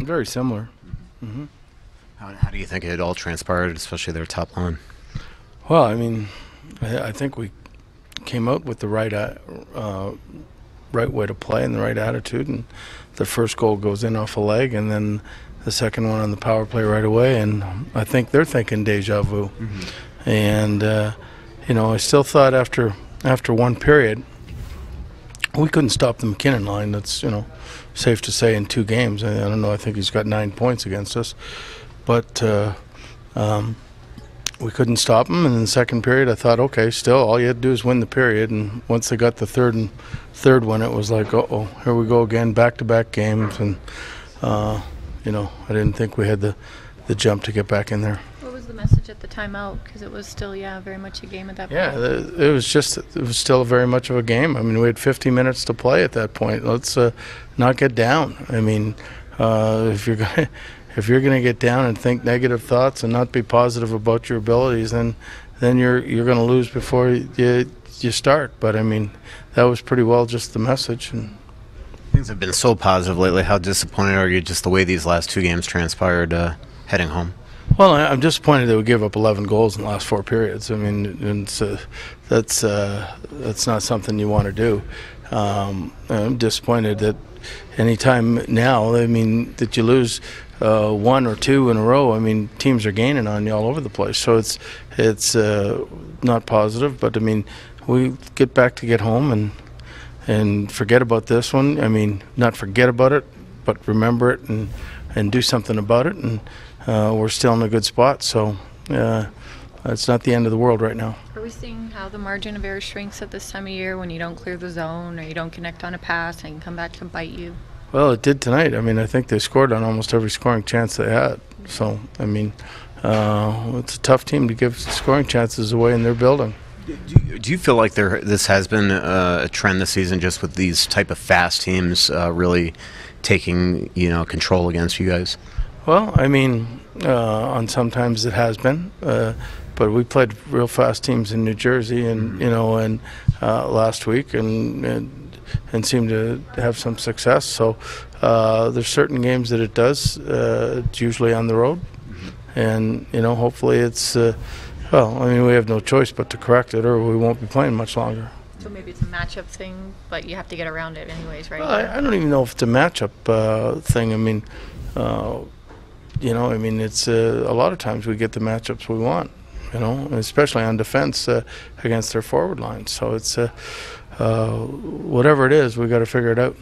Very similar. How, how do you think it all transpired, especially their top line? Well, I mean, I, I think we came out with the right uh, uh, right way to play and the right attitude, and the first goal goes in off a leg, and then the second one on the power play right away, and I think they're thinking deja vu. And uh, you know, I still thought after after one period, we couldn't stop the MacKinnon line. That's you know safe to say in two games. I, I don't know. I think he's got nine points against us, but. Uh, um, we couldn't stop him. And in the second period, I thought, okay, still all you had to do is win the period. And once they got the third and third one, it was like, uh oh, here we go again, back-to-back games. And uh, you know, I didn't think we had the the jump to get back in there. What was the message at the timeout? Because it was still, yeah, very much a game at that Yeah, point. the- it was just it was still very much of a game. I mean, we had 50 minutes to play at that point. Let's uh, not get down. I mean, uh, if you're gonna if you're gonna get down and think negative thoughts and not be positive about your abilities, then then you're you're gonna lose before you you start. But I mean, that was pretty well just the message. And Things have been so positive lately. How disappointed are you just the way these last two games transpired uh, heading home? Well, I'm disappointed that we gave up 11 goals in the last four periods. I mean, uh, that's uh, that's not something you want to do. Um, I'm disappointed that anytime now, I mean, that you lose uh, one or two in a row. I mean, teams are gaining on you all over the place. So it's it's uh, not positive. But I mean, we get back to get home and and forget about this one. I mean, not forget about it, but remember it and and do something about it. And uh, we're still in a good spot. So uh, it's not the end of the world right now. Are we seeing how the margin of error shrinks at this time of year when you don't clear the zone or you don't connect on a pass and come back to bite you? Well, it did tonight. I mean, I think they scored on almost every scoring chance they had. So I mean, uh, it's a tough team to give scoring chances away in their building. Do you, do you feel like there this has been a trend this season, just with these type of fast teams uh, really taking you know control against you guys? Well, I mean, uh, on sometimes it has been, uh, but we played real fast teams in New Jersey, and you know, and uh, last week, and, and and seemed to have some success. So uh, there's certain games that it does. Uh, it's usually on the road, and you know, hopefully it's. Well, I mean, we have no choice but to correct it, or we won't be playing much longer. So maybe it's a matchup thing, but you have to get around it anyways, right? I, I don't even know if it's a matchup uh, thing. I mean, uh, you know, I mean, it's uh, a lot of times we get the matchups we want. You know, especially on defense uh, against their forward line. So it's uh, uh, whatever it is, we got to figure it out.